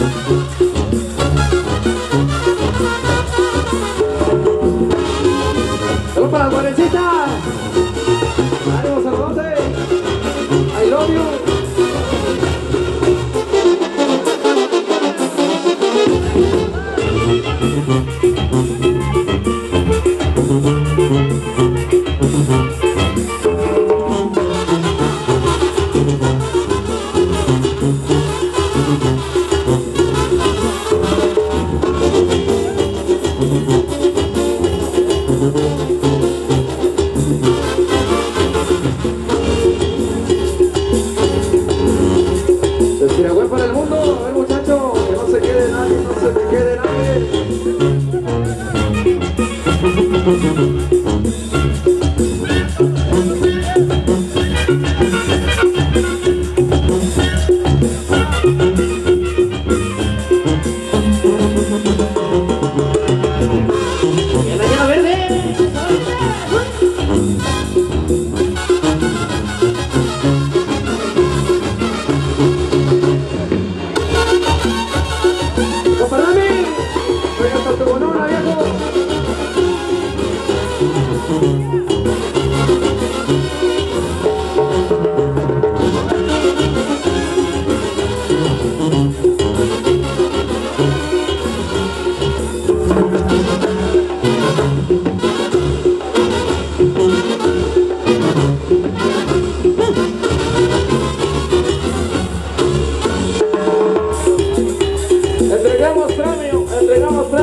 Saludos ¡En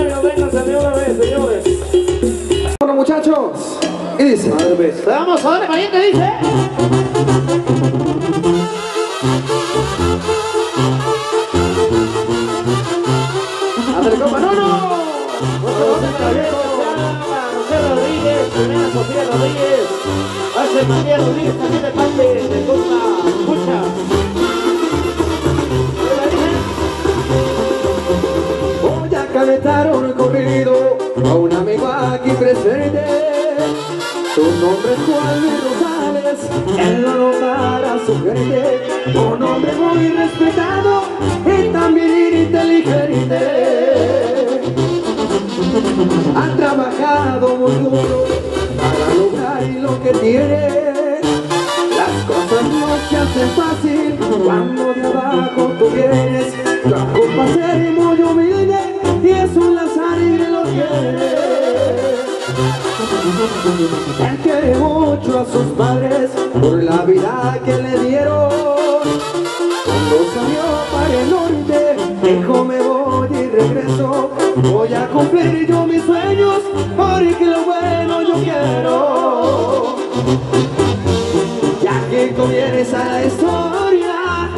una vez, señores. Bueno, muchachos, dice. Vamos ahora, valiente, dice. ¡Ándale, compa, no, no! José Rodríguez, Jimena Sofía Rodríguez, Hace María Rodríguez también de parte lo que tiene. Las cosas no se hacen fácil cuando de abajo tú vienes. Preocupa ser muy humilde y eso en la sangre lo tiene. Él quiere mucho a sus padres por la vida que le dieron. Cuando salió para el norte, dijo me voy y regreso. Voy a cumplir yo mis sueños porque lo bueno yo quiero. Ya que comienza la historia,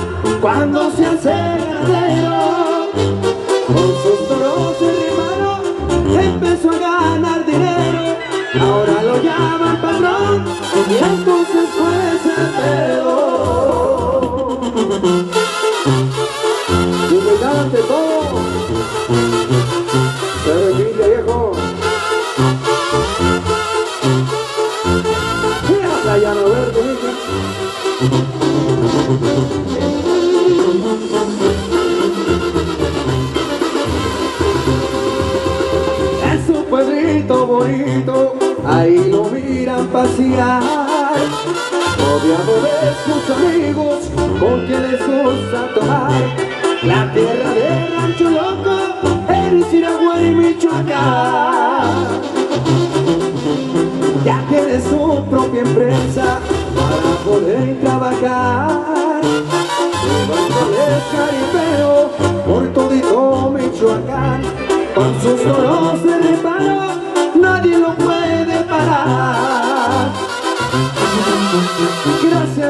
cuando se hace ganadero, con sus toros en mano, empezó a ganar dinero. Ahora lo llaman patrón, y entonces fue el pedo.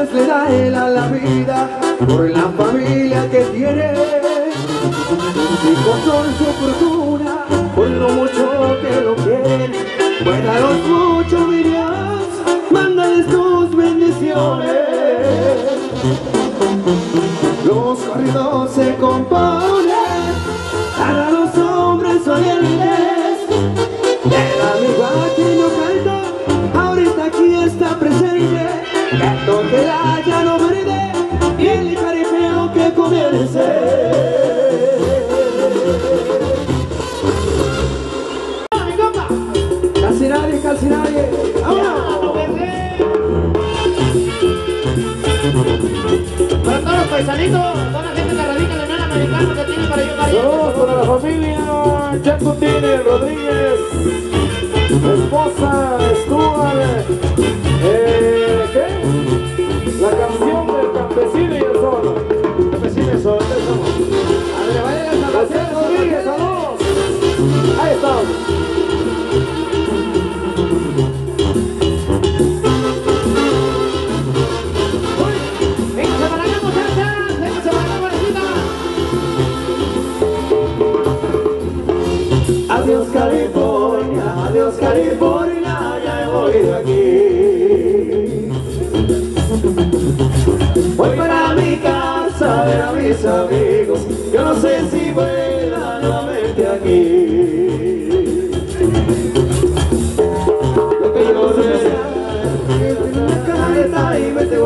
Le da él a la vida por la familia que tiene. Sus hijos son su fortuna por lo mucho que lo quieren. Cuéntalos mucho, mi Dios, mándales tus bendiciones. Los corridos se componen Saludos para la familia Jaco Rodríguez, esposa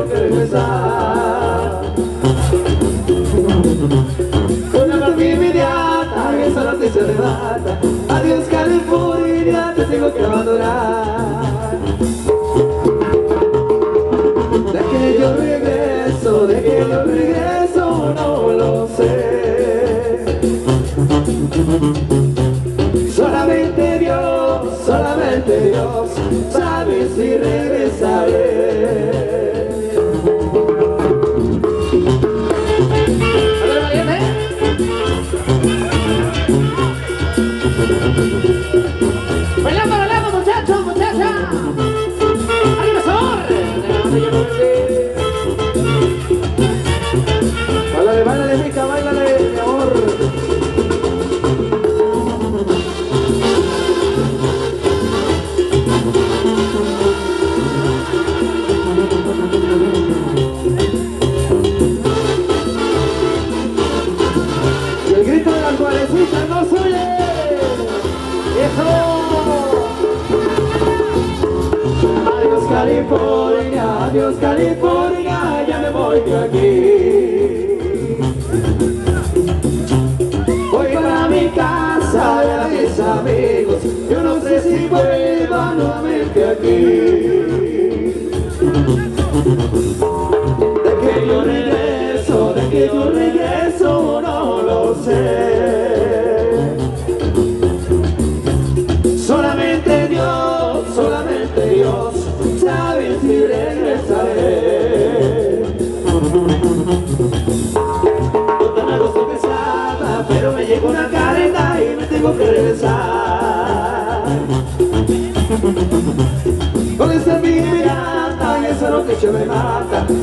regresar. Una partida inmediata, esa noticia arrebata. Adiós California, te tengo que abandonar. De que yo regreso, de que yo regreso, no lo sé. Solamente Dios, solamente Dios, sabe si regresaré. naufraguei.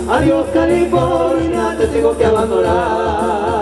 Adiós California, te tengo que abandonar.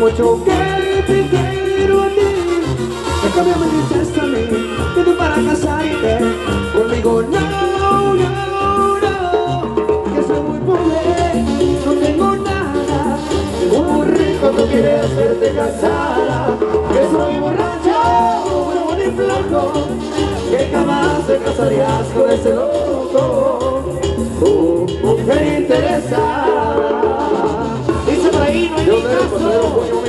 mucho. Que te quiero a ti En cambio me dices a mí que tú para casarte. Conmigo no, no, no Que soy muy pobre, no tengo nada. Muy rico, no quiere hacerte casada. Que soy borracho, bueno y flaco Que jamás te casarías con ese loco. Oh, oh, interesa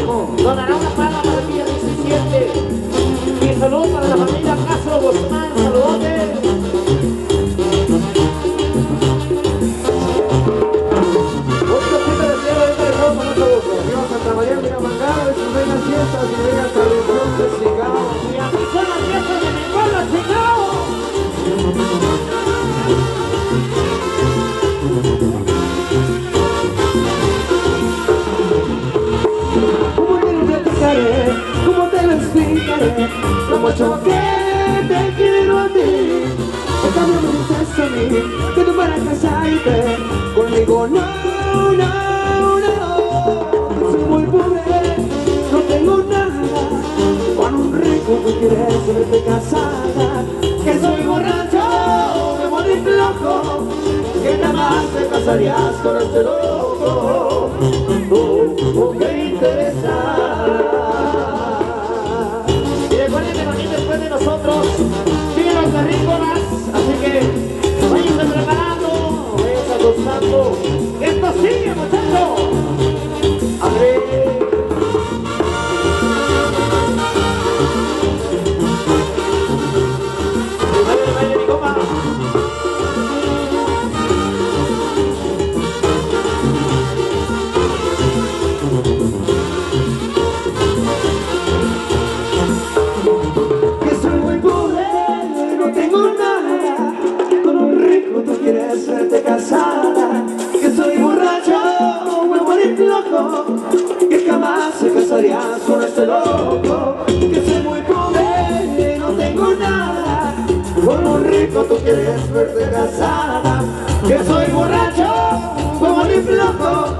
Máximo, donará una para el día 17. Y saludos para la familia Castro Guzmán, saludos. Este loco? Tú, mujer interesada. Y recuerden que después de nosotros loco.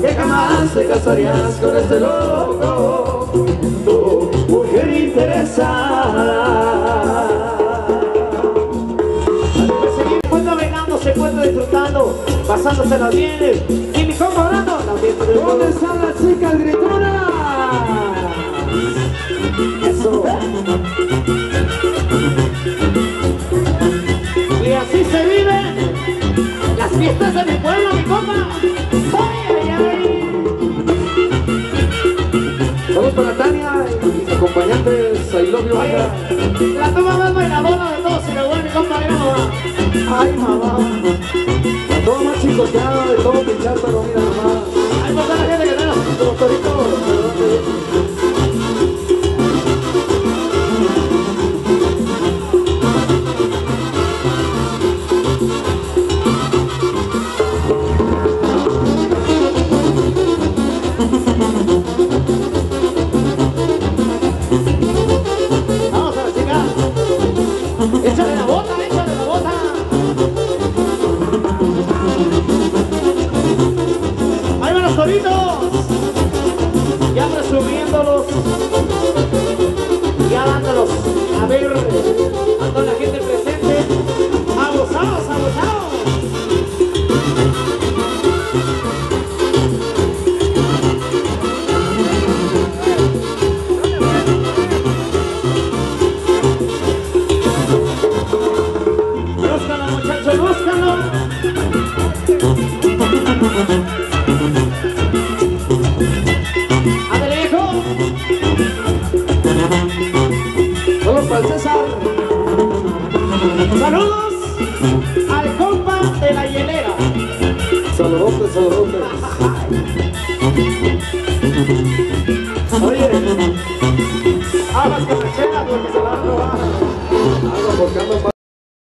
Que jamás te casarías con este loco. Tu mujer interesada. Cuando vengando, se cuenta disfrutando, pasándosela bien. Y mi compa hablando, también ¿Dónde están las chicas gritonas? Eso. Y así se viven las fiestas de mi pueblo, acompañantes. I love you, banda. La toma más bailadora de todos, y me vuelve mi compa, mira mamá. Ay, mamá. A todo más chicoteada, de todo pinchar, pero mira presumiéndolos. Ya dándolos a ver a toda la gente presente. Abusados, abusados. Búscalo, muchachos, Saludos para César. Saludos al compa de la hielera. Saludotes, saludotes. Oye, aguas con la chela porque se la van a